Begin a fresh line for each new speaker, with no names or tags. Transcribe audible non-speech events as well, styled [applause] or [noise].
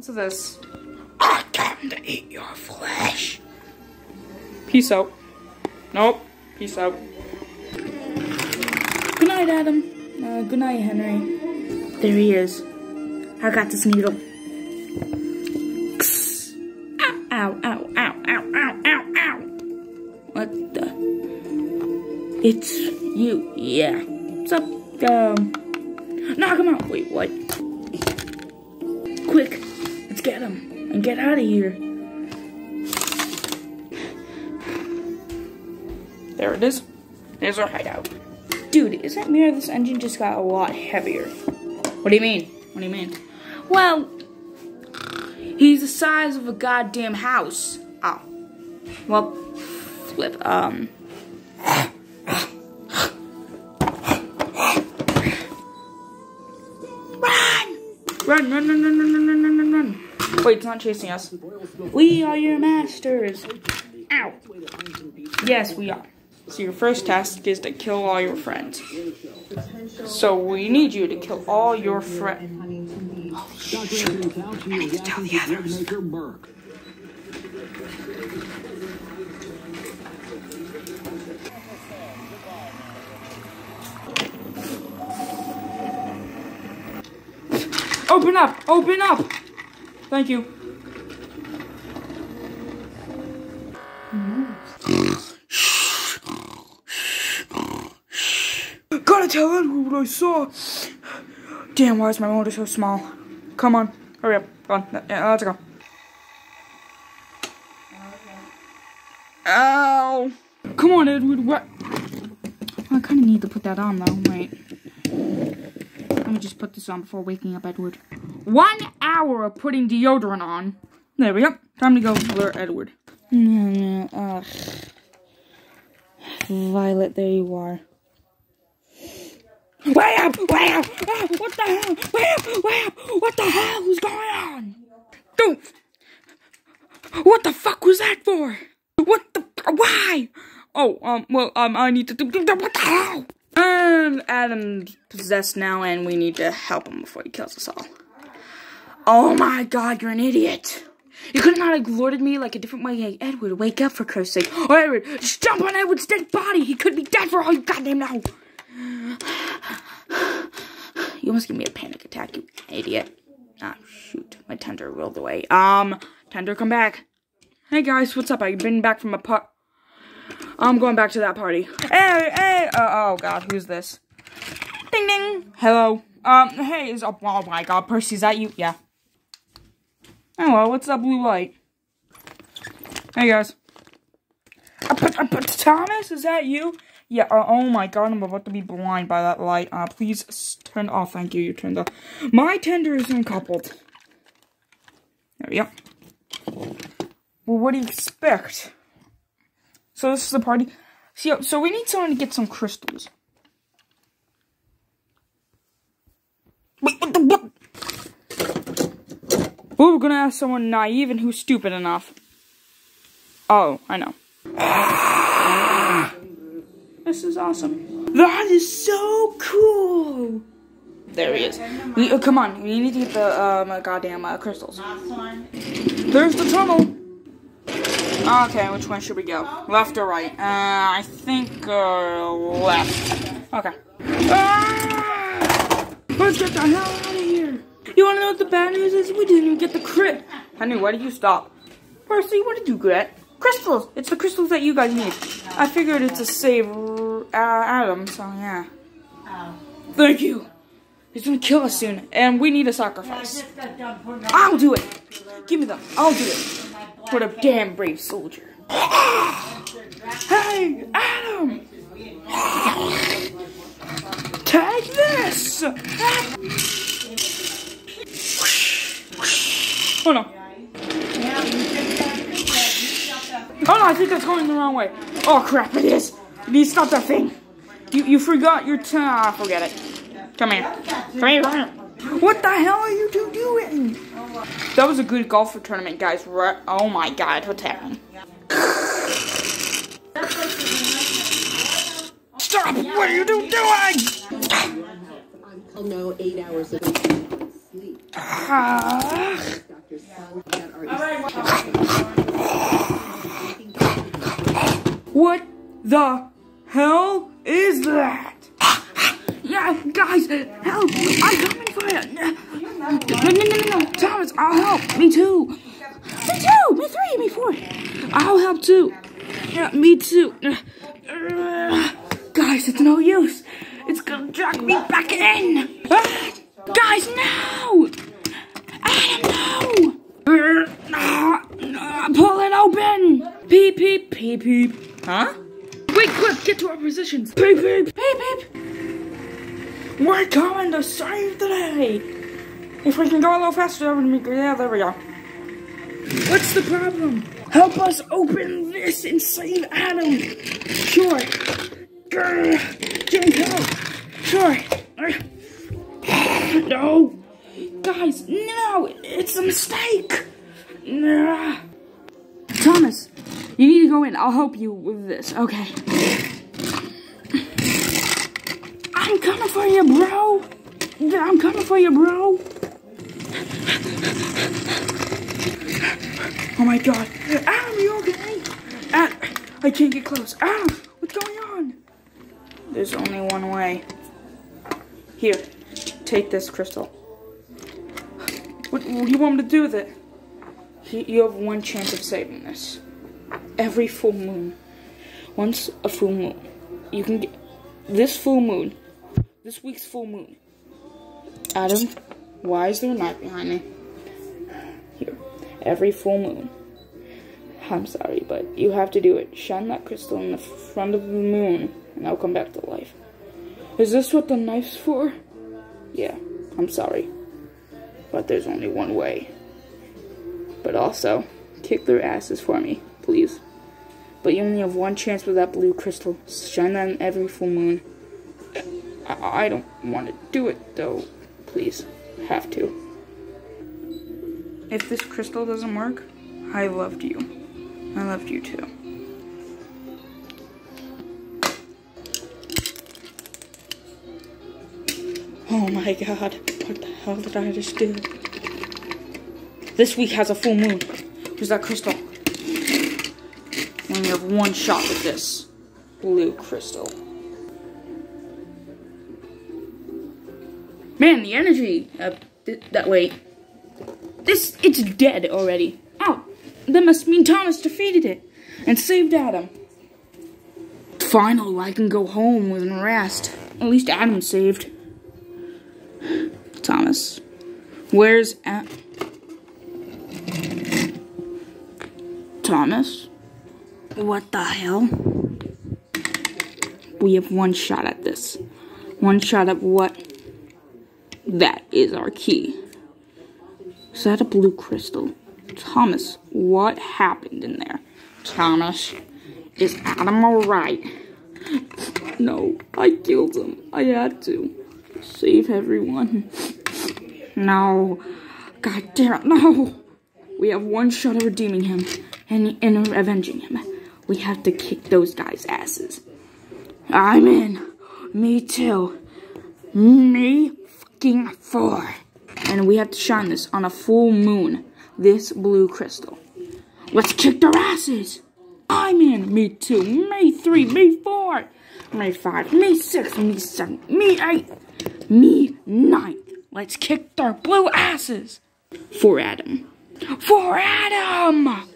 What's this?
I come to eat your flesh.
Peace out. Nope. Peace out. Good night, Adam. Uh, good night, Henry. There he is. I got this needle. Ow, ow, ow, ow, ow, ow, ow, ow. What the? It's you, yeah. What's up? Um, knock him out. Wait, what? Quick, Let's get him and get out of here. There it is. There's our hideout. Dude, isn't mirror this engine just got a lot heavier? What do you mean? What do you mean? Well, he's the size of a goddamn house. Oh. Well, flip, um... Run! Run, run, run, run, run, run. Wait, it's not chasing us. We are your masters. Ow. Yes, we are. So your first task is to kill all your friends. So we need you to kill all your friends. Oh, shoot.
I need to tell the others.
Open up! Open up! Thank you. Gotta tell Edward what I saw. Damn, why is my motor so small? Come on, hurry up. Come on, yeah, let's go. Ow! Come on, Edward. What? I kind of need to put that on though. Wait. Let me just put this on before waking up Edward. One hour of putting deodorant on. There we go. Time to go alert Edward. Ugh. [sighs] Violet, there you are. Way up! Way up! What the hell? Way up! Way up! What the hell is going on? Dude! What the fuck was that for? What the? Why? Oh, um, well, um, I need to do. What the hell? Adam's possessed now, and we need to help him before he kills us all. Oh my god, you're an idiot! You could not have alerted me like a different way. Hey, Edward, wake up for Christ's sake. Oh, Edward, just jump on Edward's dead body. He could be dead for all you goddamn know. You almost give me a panic attack, you idiot. Ah, shoot. My tender rolled away. Um, tender, come back. Hey, guys, what's up? I've been back from a part. I'm going back to that party. Hey, hey! Uh, oh, God, who's this? Ding, ding! Hello. Um, hey, is... Oh, oh my God, Percy, is that you? Yeah. Hello, what's that blue light? Hey, guys. Uh, but, uh, but Thomas, is that you? Yeah, uh, oh my god, I'm about to be blind by that light. Uh, please turn off. Thank you, you turned off. My tender is uncoupled. There we go. Well, what do you expect? So this is the party. See, so we need someone to get some crystals. Wait, what the what? Well, we're gonna ask someone naive and who's stupid enough. Oh, I know. [sighs] This is awesome. That is so cool. There he is. We, oh, come on, we need to get the um, goddamn uh, crystals. There's the tunnel. Okay, which one should we go? Left or right? Uh, I think uh, left. Okay. Ah! Let's get the hell out of here. You want to know what the bad news is? We didn't even get the crit. Henry, why did you stop? Percy, what did you get? Crystals! It's the crystals that you guys need. I figured it's a save uh, Adam, so yeah.
Oh.
Thank you. He's gonna kill us soon, and we need a sacrifice. I'll do it. Give me them. I'll do it. For the damn brave soldier. hey, Adam! Tag this! Oh no. Oh no, I think that's going the wrong way. Oh crap, it is. You need to stop that thing. You you forgot your t- ah, forget it. Come here. Come here. What the hell are you two doing? That was a good golf tournament, guys. Right? Oh my god, what's happening? Stop! What are you doing?
I'll know eight hours of sleep. [sighs]
What the hell is that? [sighs] Yeah, guys, help! I'm coming for you! No, no, no, no, no, Thomas, I'll help! Me too! Me too! Me three, me four! I'll help too! Yeah, me too! [sighs] Guys, it's no use! It's gonna drag me back in! Guys, no! Adam, no! Pull it open! Peep, peep, peep, peep. Huh? Wait, quick, get to our positions. Peep, peep, peep, peep. We're coming to save the day. If we can go a little faster, that would be great. Yeah, there we go. What's the problem? Help us open this and save Adam. Sure. Grr. Jimmy, help. Sure. No. Guys, no. It's a mistake. No. Thomas, you need to go in. I'll help you with this. Okay. I'm coming for you, bro. I'm coming for you, bro. Oh my god. Adam, are you okay? Adam, I can't get close. Adam, what's going on? There's only one way. Here, take this crystal. What, what do you want me to do with it? You have one chance of saving this. Every full moon. Once a full moon. You can get this full moon. This week's full moon. Adam, why is there a knife behind me? Here. Every full moon. I'm sorry, but you have to do it. Shine that crystal in the front of the moon, and I'll come back to life. Is this what the knife's for? Yeah, I'm sorry. But there's only one way. But also, kick their asses for me, please. But you only have one chance with that blue crystal. Shine that in every full moon. I, I don't want to do it, though. Please, have to. If this crystal doesn't work, I loved you. I loved you too. Oh my god, what the hell did I just do? This week has a full moon. Where's that crystal? Only have one shot with this blue crystal. Man, the energy th that way. This, it's dead already. Oh, that must mean Thomas defeated it and saved Adam. Finally, I can go home with and rest. At least Adam's saved. Thomas, where's Adam? Thomas? What the hell? We have one shot at this. One shot at what? That is our key. Is that a blue crystal? Thomas, what happened in there? Thomas, is Adam alright? No, I killed him. I had to. Save everyone. No. God damn it, no! We have one shot at redeeming him and, and avenging him. We have to kick those guys' asses. I'm in. Me too. Me fucking four. And we have to shine this on a full moon. This blue crystal. Let's kick their asses. I'm in. Me two. Me three. Me four. Me five. Me six. Me seven. Me eight. Me nine. Let's kick their blue asses. For Adam. For Adam!